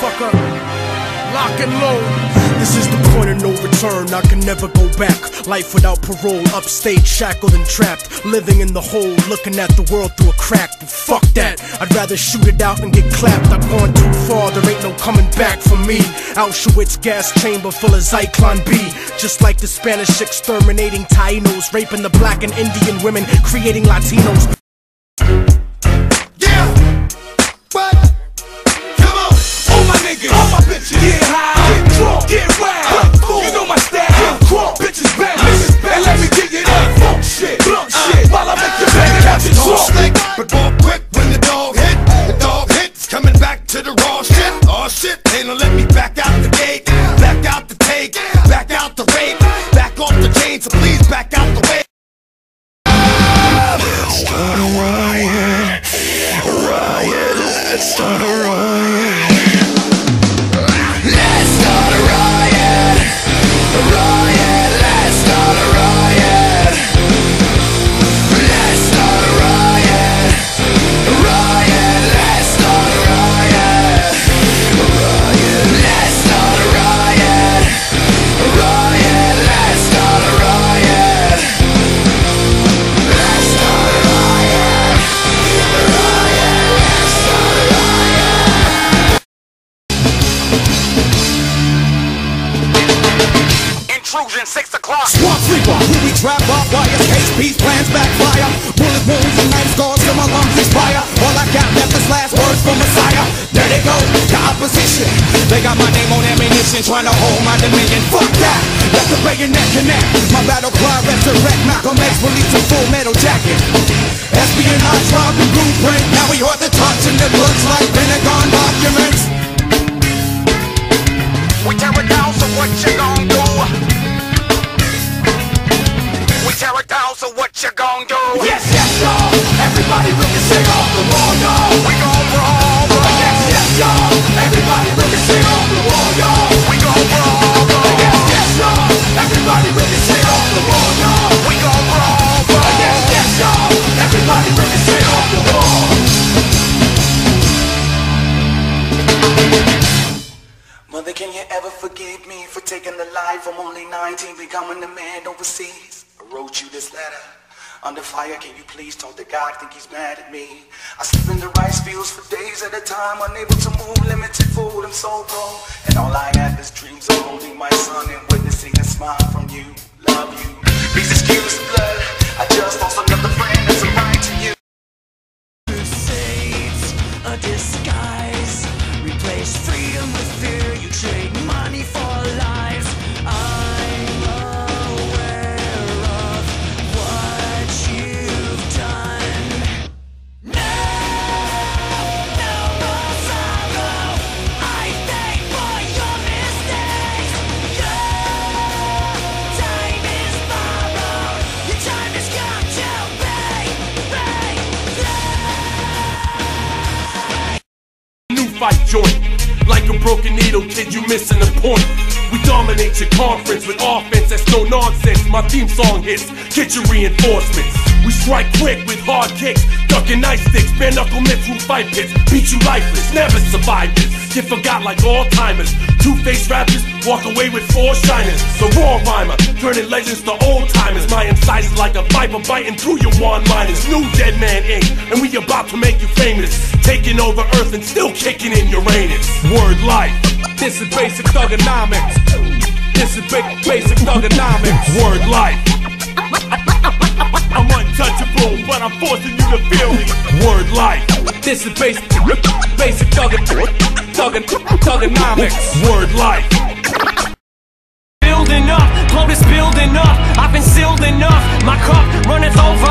motherfucker. Lock and load. This is the point of no return, I can never go back. Life without parole, upstage, shackled and trapped. Living in the hole, looking at the world through a crack. But fuck that, I'd rather shoot it out and get clapped. I've gone too far, there ain't no coming back for me. Auschwitz gas chamber full of Zyklon B. Just like the Spanish exterminating Tainos, raping the black and Indian women, creating Latinos. Bitches. Get high. Get drunk. Get wild. You know my style. Get crunk. Bitches bounce. Bitches bounce. And let me dig it up. Funk shit. Blunt shit. While I make your back out your trunk. slick, but ball quick when the dog hit. The dog hits, coming back to the raw shit. Oh shit, they don't let me back out the gate. Back out the take, back out the rape. Back off the chain, so please back out the way. Let's Start a riot, riot, let's start a riot. Intrusion, 6 o'clock. Swamp sleeper, who we trap up, wires, case, peace, plans backfire. Bullet wounds and knife scars till my lungs expire. All I got left is last words from Messiah. There they go, the opposition. They got my name on ammunition, trying to hold my dominion. Fuck that, let the bayonet connect. My battle cry resurrect. Malcolm X release a full metal jacket. Espionage, rob and blueprint. We tear it down, so what you gon' do? Yes, yes, y'all. Everybody really sing off the wall, y'all. We gon' brawl, brawl. Yes, yes, y'all. Everybody really sing off the wall, y'all. We gon' brawl, brawl. Yes, yes, y'all. Everybody really sing off the wall, y'all. We gon' brawl, brawl. Yes, yes, y'all. Everybody really sing off the wall. Mother, can you ever forgive me for taking the life? I'm only 19, becoming a man overseas. Wrote you this letter. Under fire, can you please talk to God? Think he's mad at me. I sleep in the rice fields for days at a time, unable to move, limited food, I'm so cold. And all I have is dreams of holding my son and witnessing a smile from you. Love you. Please excuse the blood. I just lost another friend that's a right to you. crusades, a disguise. Replace freedom with fear. Joint. Like a broken needle, kid, you missing the point. We dominate your conference with offense that's no nonsense. My theme song hits, get your reinforcements. We strike quick with hard kicks, ducking ice sticks, bare knuckle mitts through fight pits. Beat you lifeless, never survive this. Get forgot like Alzheimer's. Two faced rappers walk away with four shiners. The raw turning legends to old timers. My incises like a viper biting through your one miners. New Dead Man Inc., and we about to make you famous. Taking over Earth and still kicking in Uranus. Word life. This is basic thugonomics. This is basic thugonomics. Word life. I'm untouchable, but I'm forcing you to feel me. Word life. This is basic, basic thuggin. Word life. enough. My cup runneth over